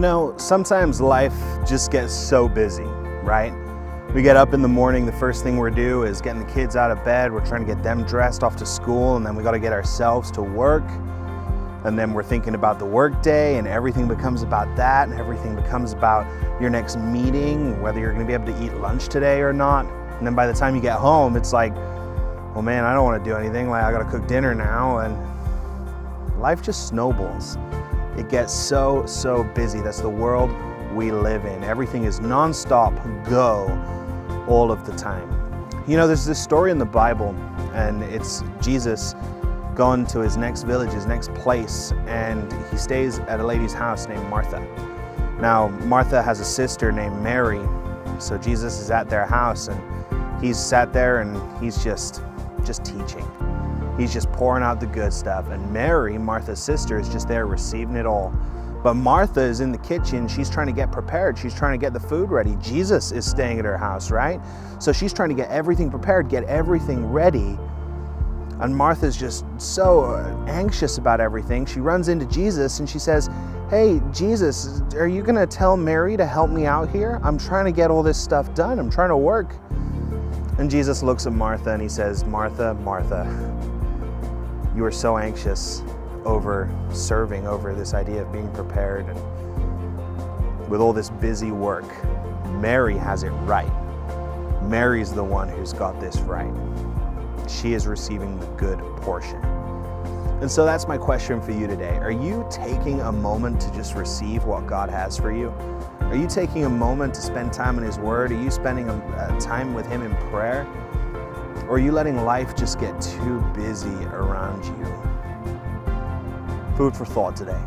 know, sometimes life just gets so busy, right? We get up in the morning, the first thing we do is getting the kids out of bed. We're trying to get them dressed off to school, and then we got to get ourselves to work. And then we're thinking about the work day, and everything becomes about that, and everything becomes about your next meeting, whether you're going to be able to eat lunch today or not. And then by the time you get home, it's like, well, man, I don't want to do anything. Like, I got to cook dinner now. And life just snowballs. It gets so, so busy. That's the world we live in. Everything is nonstop go all of the time. You know, there's this story in the Bible, and it's Jesus gone to his next village, his next place, and he stays at a lady's house named Martha. Now, Martha has a sister named Mary, so Jesus is at their house, and he's sat there and he's just, just teaching. He's just pouring out the good stuff. And Mary, Martha's sister, is just there receiving it all. But Martha is in the kitchen. She's trying to get prepared. She's trying to get the food ready. Jesus is staying at her house, right? So she's trying to get everything prepared, get everything ready. And Martha's just so anxious about everything. She runs into Jesus and she says, Hey, Jesus, are you going to tell Mary to help me out here? I'm trying to get all this stuff done. I'm trying to work. And Jesus looks at Martha and he says, Martha, Martha, you are so anxious over serving, over this idea of being prepared. And with all this busy work, Mary has it right. Mary's the one who's got this right. She is receiving the good portion. And so that's my question for you today. Are you taking a moment to just receive what God has for you? Are you taking a moment to spend time in His Word? Are you spending a, a time with Him in prayer? Or are you letting life just get too busy around you? Food for thought today.